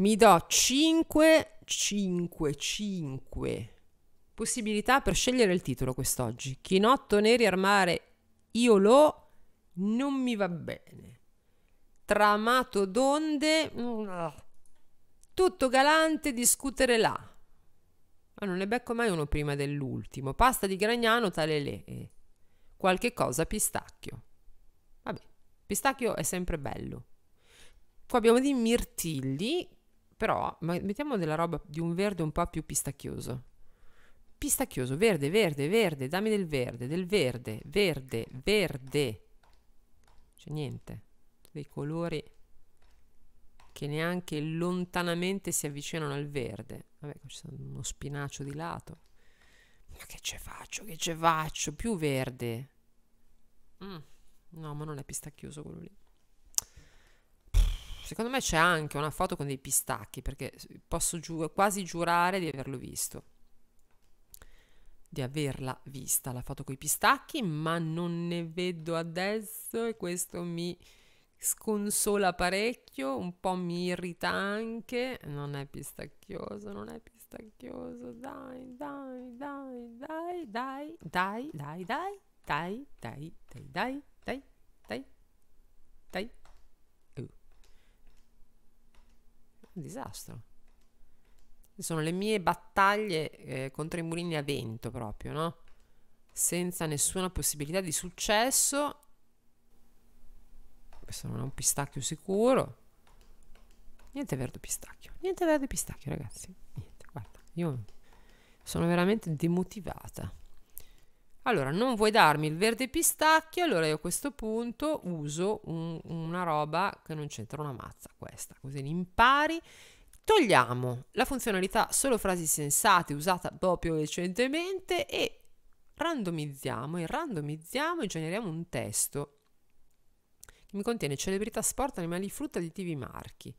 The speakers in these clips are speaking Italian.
mi do 5, 5, 5 possibilità per scegliere il titolo quest'oggi. Chinotto neri armare io lo non mi va bene. Tramato d'onde mm, tutto galante discutere là. Ma non ne becco mai uno prima dell'ultimo. Pasta di Gragnano tale le. Qualche cosa pistacchio. Vabbè, pistacchio è sempre bello. Qua abbiamo dei mirtilli, però mettiamo della roba di un verde un po' più pistacchioso. Pistacchioso, verde, verde, verde, dammi del verde, del verde, verde, verde. C'è niente. Dei colori che neanche lontanamente si avvicinano al verde. Vabbè, c'è uno spinacio di lato. Ma che ce faccio? Che ce faccio? Più verde. Mm. No, ma non è pistacchioso quello lì. Secondo me c'è anche una foto con dei pistacchi, perché posso giu- quasi giurare di averlo visto. Di averla vista la foto con i pistacchi, ma non ne vedo adesso e questo mi sconsola parecchio, un po' mi irrita anche, non è pistacchioso, non è pistacchioso, dai, dai, dai, dai, dai, dai, dai, dai, dai, dai, dai, dai, dai, dai, dai. Un disastro. Sono le mie battaglie eh, contro i mulini a vento proprio, no? Senza nessuna possibilità di successo questo non è un pistacchio sicuro. Niente verde pistacchio. Niente verde pistacchio, ragazzi. Niente, guarda, io sono veramente demotivata. Allora, non vuoi darmi il verde pistacchio, allora io a questo punto uso un, una roba che non c'entra una mazza, questa, così impari. Togliamo la funzionalità solo frasi sensate usata proprio recentemente e randomizziamo e randomizziamo e generiamo un testo che mi contiene celebrità sport, animali frutta, additivi marchi.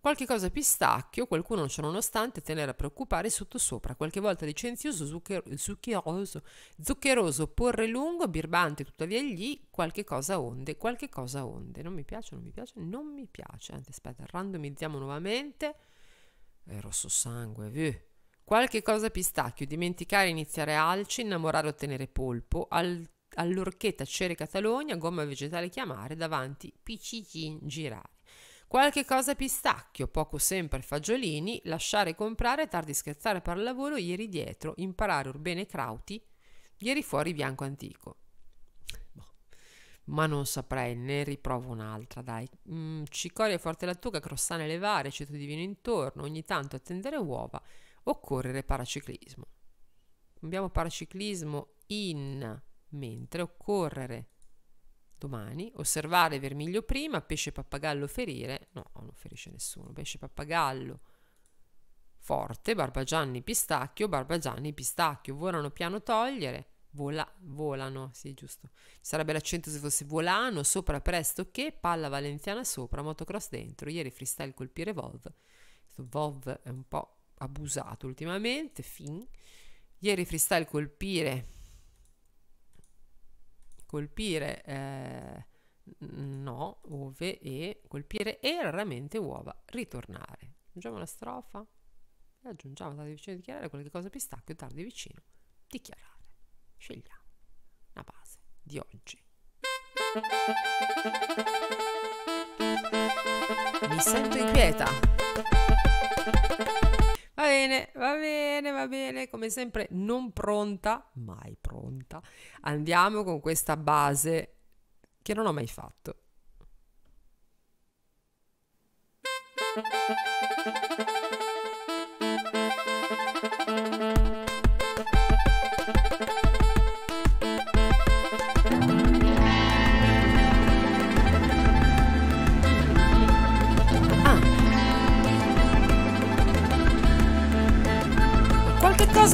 Qualche cosa pistacchio, qualcuno ciononostante tenere a preoccupare sottosopra, qualche volta licenzioso, zuccher- zuccheroso, zuccheroso, porre lungo, birbante tuttavia gli, qualche cosa onde, qualche cosa onde. Non mi piace, non mi piace, non mi piace. Anzi, aspetta, randomizziamo nuovamente. È rosso sangue, eh. Qualche cosa pistacchio, dimenticare, iniziare alci, innamorare, ottenere polpo, al allorché tacere Catalogna, gomma vegetale chiamare, davanti PCG girare. Qualche cosa pistacchio, poco sempre fagiolini, lasciare comprare, tardi scherzare per lavoro, ieri dietro, imparare urbene crauti, ieri fuori bianco antico. Boh. Ma non saprei, ne riprovo un'altra, dai. Mm, cicoria forte lattuga, crossane levare, ceto di vino intorno, ogni tanto attendere uova o correre paraciclismo. Abbiamo paraciclismo in mentre occorrere domani osservare vermiglio prima, pesce pappagallo ferire, no, non ferisce nessuno, pesce pappagallo. Forte, barbagianni pistacchio, barbagianni pistacchio, volano piano togliere, vola, volano, sì giusto, sarebbe l'accento se fosse volano, sopra presto che, palla valenziana sopra, motocross dentro, ieri freestyle colpire Vov, questo Vov è un po' abusato ultimamente, fin, ieri freestyle colpire colpire eh, no, ove e colpire e raramente uova, ritornare. Aggiungiamo la strofa e aggiungiamo tardi vicino dichiarare qualche cosa pistacchio, tardi vicino dichiarare. Scegliamo la base di oggi. Mi sento inquieta. Bene, va bene, va bene, come sempre non pronta, mai pronta. Andiamo con questa base che non ho mai fatto.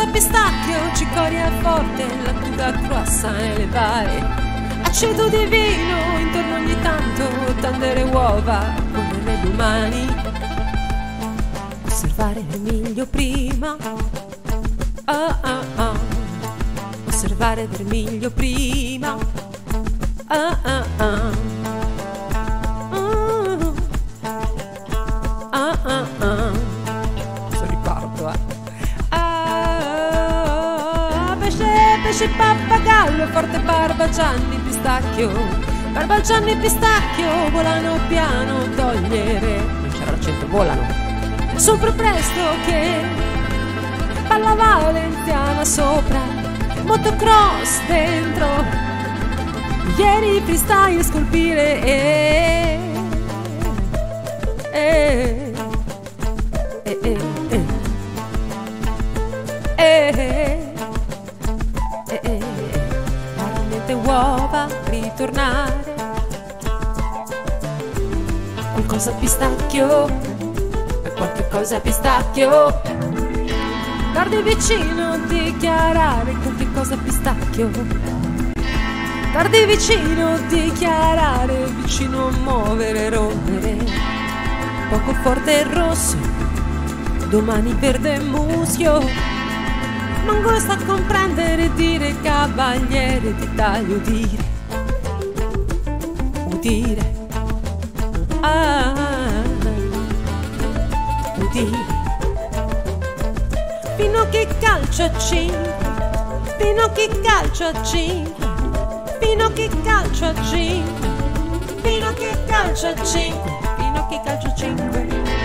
Rosa pistacchio, cicoria forte, lattuga crossa nelle varie. Aceto di vino, intorno ogni tanto, tandere uova, come domani. Osservare il miglio prima. Ah ah ah. Osservare vermiglio prima. Ah ah ah. Pesce pappagallo, forte barba Gianni pistacchio. Barba Gianni pistacchio, volano piano, togliere. Non c'era l'accento, volano. Sopra presto che palla valenziana sopra, motocross dentro. Ieri freestyle scolpire e Qualcosa a pistacchio a pistacchio. Guardi vicino, dichiarare qualche cosa a pistacchio. Guardi vicino, dichiarare Vicino, muovere, rompere. Poco forte e rosso Domani verde muschio. Non gusta a comprendere dire cavaliere di taglio dire udire udire fino che calcio a cinque fino che calcio a cinque fino che calcio a cinque fino che calcio a cinque fino che calcio a cinque